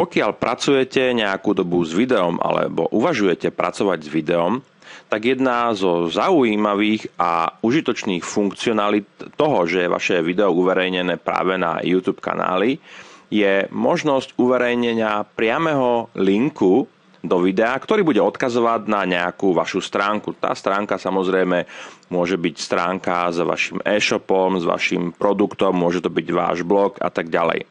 pokiaľ pracujete nejakú dobu s videom alebo uvažujete pracovať s videom, tak jedna zo zaujímavých a užitočných funkcionalit toho, že je vaše video uverejnené práve na YouTube kanály, je možnosť uverejnenia priameho linku do videa, ktorý bude odkazovať na nejakú vašu stránku. Tá stránka samozrejme môže byť stránka s vašim e-shopom, s vašim produktom, môže to byť váš blog a tak ďalej.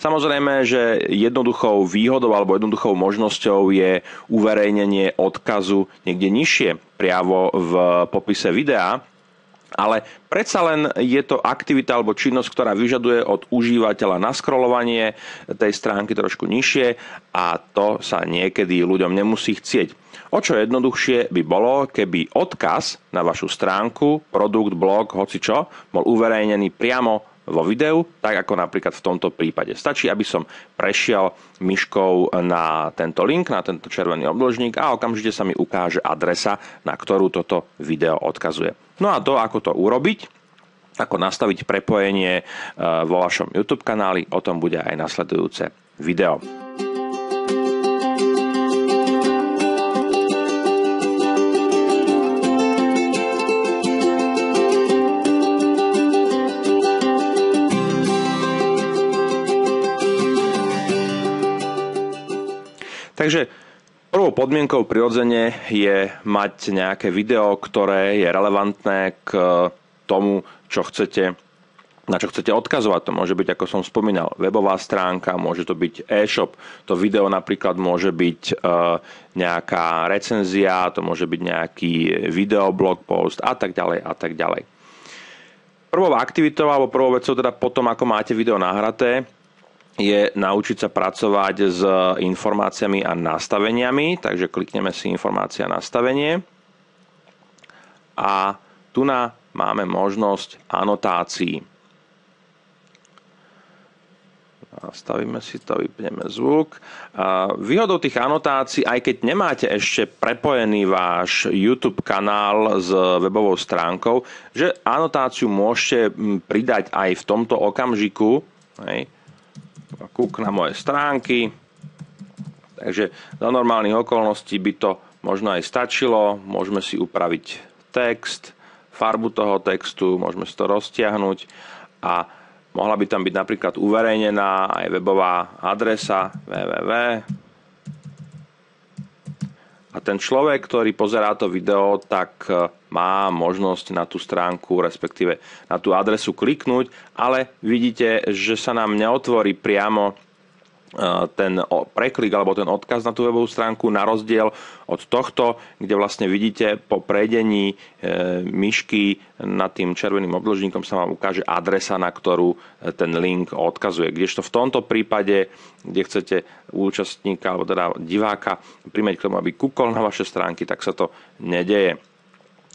Samozrejme, že jednoduchou výhodou alebo jednoduchou možnosťou je uverejnenie odkazu niekde nižšie priamo v popise videa, ale predsa len je to aktivita alebo činnosť, ktorá vyžaduje od užívateľa naskrolovanie tej stránky trošku nižšie a to sa niekedy ľuďom nemusí chcieť. O čo jednoduchšie by bolo, keby odkaz na vašu stránku, produkt, blog, hoci čo, bol uverejnený priamo vo videu, tak ako napríklad v tomto prípade. Stačí, aby som prešiel myškou na tento link, na tento červený obložník a okamžite sa mi ukáže adresa, na ktorú toto video odkazuje. No a to, ako to urobiť, ako nastaviť prepojenie e, vo vašom YouTube kanáli, o tom bude aj nasledujúce video. Takže prvou podmienkou prirodzene je mať nejaké video, ktoré je relevantné k tomu, čo chcete na čo chcete odkazovať. To môže byť, ako som spomínal, webová stránka, môže to byť e-shop, to video napríklad môže byť e, nejaká recenzia, to môže byť nejaký videoblog post a tak ďalej a tak ďalej. Prvou aktivitou alebo prvou vecou teda potom, ako máte video nahraté, je naučiť sa pracovať s informáciami a nastaveniami, takže klikneme si informácia a nastavenie a tu na máme možnosť anotácií. Nastavíme si to, vypneme zvuk. Výhodou tých anotácií, aj keď nemáte ešte prepojený váš YouTube kanál s webovou stránkou, že anotáciu môžete pridať aj v tomto okamžiku. Hej kúk na moje stránky. Takže za normálnych okolností by to možno aj stačilo. Môžeme si upraviť text, farbu toho textu, môžeme si to roztiahnuť a mohla by tam byť napríklad uverejnená aj webová adresa www a ten človek, ktorý pozerá to video, tak e, má možnosť na tú stránku, respektíve na tú adresu kliknúť, ale vidíte, že sa nám neotvorí priamo ten preklik alebo ten odkaz na tú webovú stránku na rozdiel od tohto, kde vlastne vidíte po prejdení e, myšky nad tým červeným obložníkom sa vám ukáže adresa, na ktorú e, ten link odkazuje. Kdežto v tomto prípade, kde chcete účastníka alebo teda diváka primeť k tomu, aby kúkol na vaše stránky, tak sa to nedeje.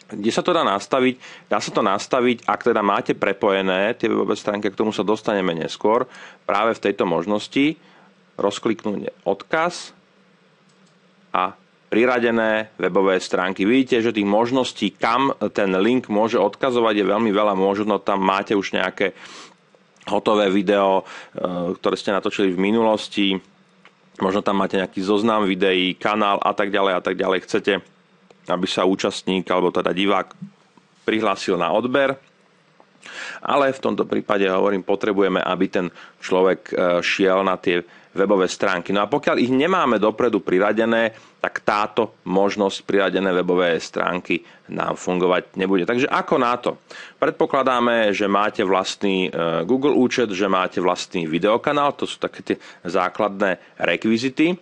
Kde sa to dá nastaviť? Dá sa to nastaviť, ak teda máte prepojené tie webové stránky, k tomu sa dostaneme neskôr, práve v tejto možnosti rozkliknúť odkaz a priradené webové stránky. Vidíte, že tých možností, kam ten link môže odkazovať, je veľmi veľa. Možno tam máte už nejaké hotové video, e, ktoré ste natočili v minulosti. Možno tam máte nejaký zoznam videí, kanál a tak ďalej a tak ďalej. Chcete, aby sa účastník alebo teda divák prihlásil na odber ale v tomto prípade hovorím, potrebujeme, aby ten človek e, šiel na tie webové stránky. No a pokiaľ ich nemáme dopredu priradené, tak táto možnosť priradené webové stránky nám fungovať nebude. Takže ako na to? Predpokladáme, že máte vlastný e, Google účet, že máte vlastný videokanál, to sú také tie základné rekvizity.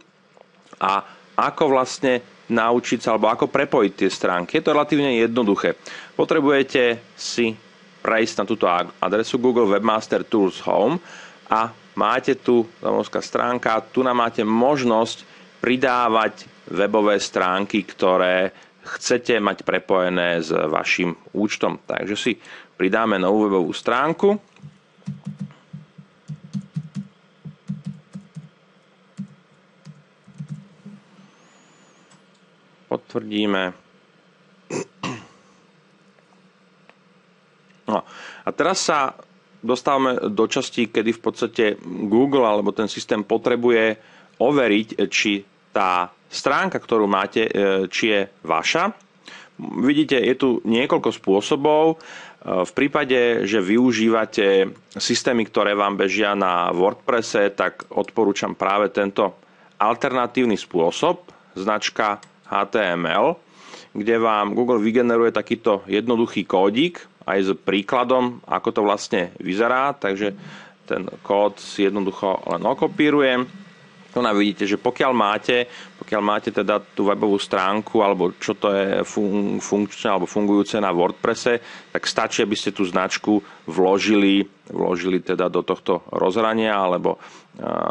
A ako vlastne naučiť sa, alebo ako prepojiť tie stránky. Je to relatívne jednoduché. Potrebujete si prejsť na túto adresu Google Webmaster Tools Home a máte tu domovská stránka, tu nám máte možnosť pridávať webové stránky, ktoré chcete mať prepojené s vašim účtom. Takže si pridáme novú webovú stránku. Potvrdíme. No. A teraz sa dostávame do časti, kedy v podstate Google alebo ten systém potrebuje overiť, či tá stránka, ktorú máte, či je vaša. Vidíte, je tu niekoľko spôsobov. V prípade, že využívate systémy, ktoré vám bežia na WordPresse, tak odporúčam práve tento alternatívny spôsob, značka HTML, kde vám Google vygeneruje takýto jednoduchý kódik aj s príkladom, ako to vlastne vyzerá, takže ten kód si jednoducho len okopírujem tu vidíte, že pokiaľ máte, pokiaľ máte teda tú webovú stránku alebo čo to je fun- funkčné alebo fungujúce na WordPresse, tak stačí, aby ste tú značku vložili, vložili teda do tohto rozhrania alebo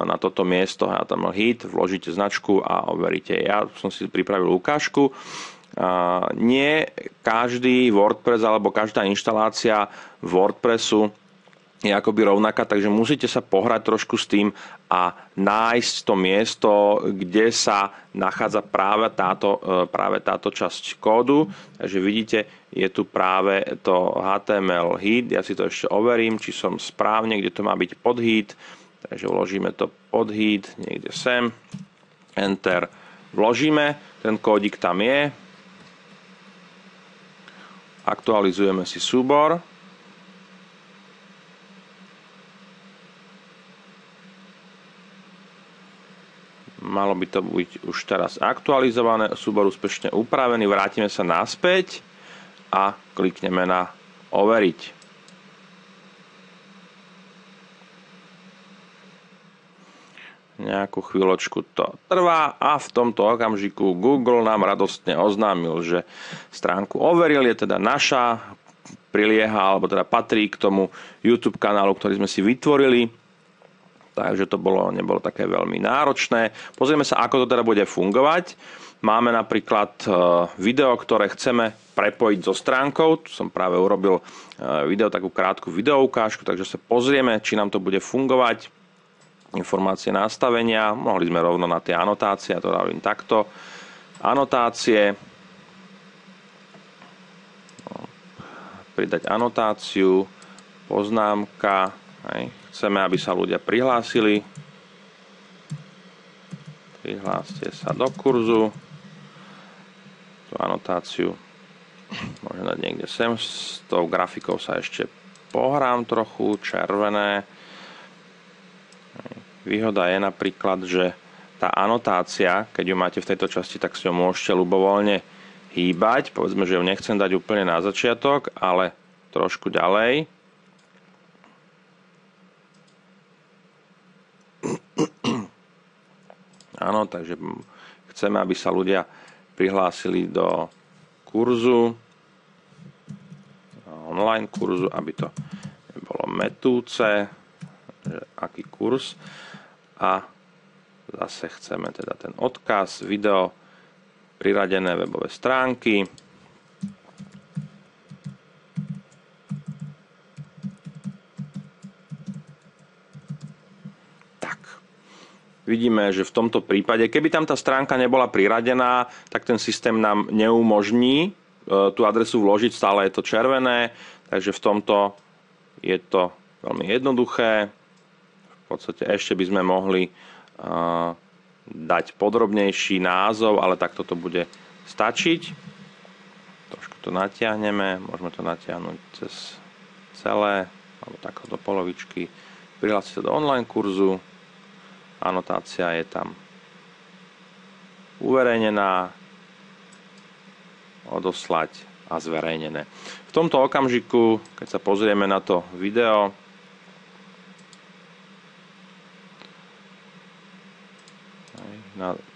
na toto miesto HTML hit, vložíte značku a overíte. Ja som si pripravil ukážku. Nie každý WordPress alebo každá inštalácia WordPressu je akoby rovnaká, takže musíte sa pohrať trošku s tým a nájsť to miesto, kde sa nachádza práve táto, e, práve táto časť kódu. Takže vidíte, je tu práve to HTML hit. Ja si to ešte overím, či som správne, kde to má byť pod hit. Takže vložíme to pod hit niekde sem. Enter. Vložíme, ten kódik tam je. Aktualizujeme si súbor Malo by to byť už teraz aktualizované, súbor úspešne upravený, vrátime sa naspäť a klikneme na overiť. Nejakú chvíľočku to trvá a v tomto okamžiku Google nám radostne oznámil, že stránku overil, je teda naša, prilieha alebo teda patrí k tomu YouTube kanálu, ktorý sme si vytvorili takže to bolo, nebolo také veľmi náročné. Pozrieme sa, ako to teda bude fungovať. Máme napríklad e, video, ktoré chceme prepojiť so stránkou. Tu som práve urobil e, video, takú krátku videoukážku, takže sa pozrieme, či nám to bude fungovať. Informácie nastavenia, mohli sme rovno na tie anotácie, ja to dávim takto. Anotácie, no, pridať anotáciu, poznámka, hej, Chceme, aby sa ľudia prihlásili. Prihláste sa do kurzu. Tú anotáciu môžem dať niekde sem. S tou grafikou sa ešte pohrám trochu. Červené. Výhoda je napríklad, že tá anotácia, keď ju máte v tejto časti, tak si ju môžete ľubovoľne hýbať. Povedzme, že ju nechcem dať úplne na začiatok, ale trošku ďalej. Áno, takže chceme, aby sa ľudia prihlásili do kurzu, online kurzu, aby to nebolo metúce, aký kurz. A zase chceme teda ten odkaz, video, priradené webové stránky, vidíme, že v tomto prípade, keby tam tá stránka nebola priradená, tak ten systém nám neumožní e, tú adresu vložiť, stále je to červené, takže v tomto je to veľmi jednoduché. V podstate ešte by sme mohli dať podrobnejší názov, ale takto to bude stačiť. Trošku to natiahneme, môžeme to natiahnuť cez celé, alebo takto do polovičky. Prihlásiť sa do online kurzu, anotácia je tam uverejnená, odoslať a zverejnené. V tomto okamžiku, keď sa pozrieme na to video,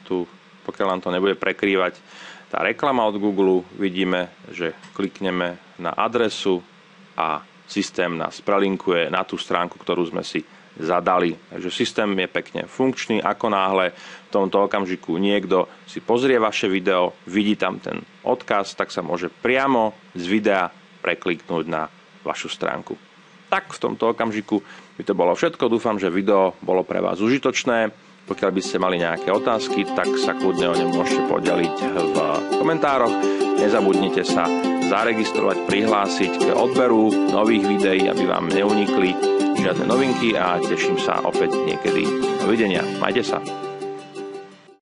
tú, pokiaľ nám to nebude prekrývať tá reklama od Google, vidíme, že klikneme na adresu a systém nás prelinkuje na tú stránku, ktorú sme si zadali. Takže systém je pekne funkčný, ako náhle v tomto okamžiku niekto si pozrie vaše video, vidí tam ten odkaz, tak sa môže priamo z videa prekliknúť na vašu stránku. Tak v tomto okamžiku by to bolo všetko. Dúfam, že video bolo pre vás užitočné. Pokiaľ by ste mali nejaké otázky, tak sa kľudne o ne môžete podeliť v komentároch. Nezabudnite sa zaregistrovať, prihlásiť k odberu nových videí, aby vám neunikli žiadne novinky a teším sa opäť niekedy. Dovidenia. Majte sa.